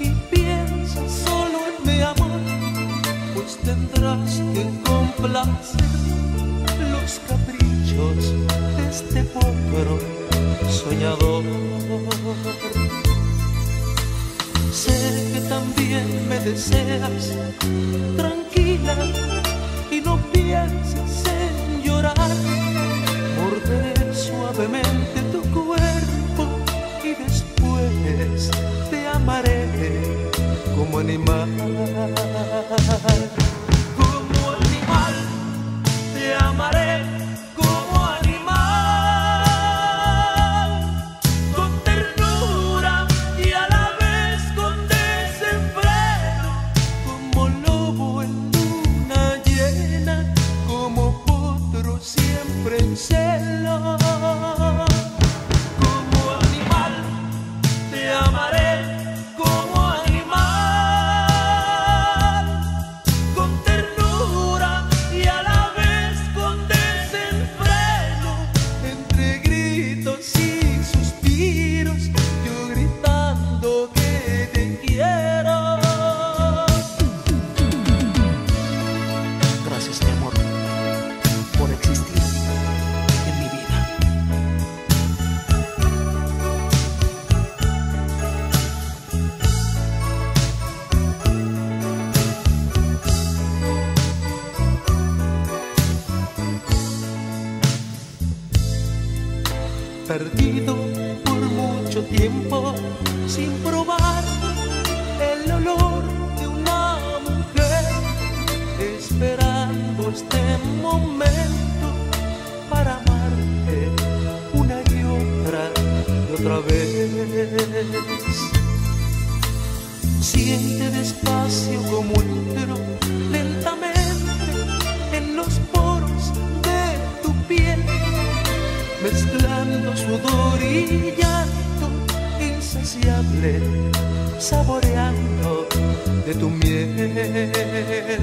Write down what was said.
y piensa solo en mi amor, pues tendrás que complacer los caprichos de este pobre soñador. Sé que también me deseas animal. Como animal te amaré como animal. Con ternura y a la vez con desenfreno. Como lobo en luna llena. Como potro siempre en celo. Perdido por mucho tiempo sin probar el olor de una mujer, esperando este momento para amarte una y otra y otra vez. Siente despacio como entro sudor y llanto insaciable, saboreando de tu miel.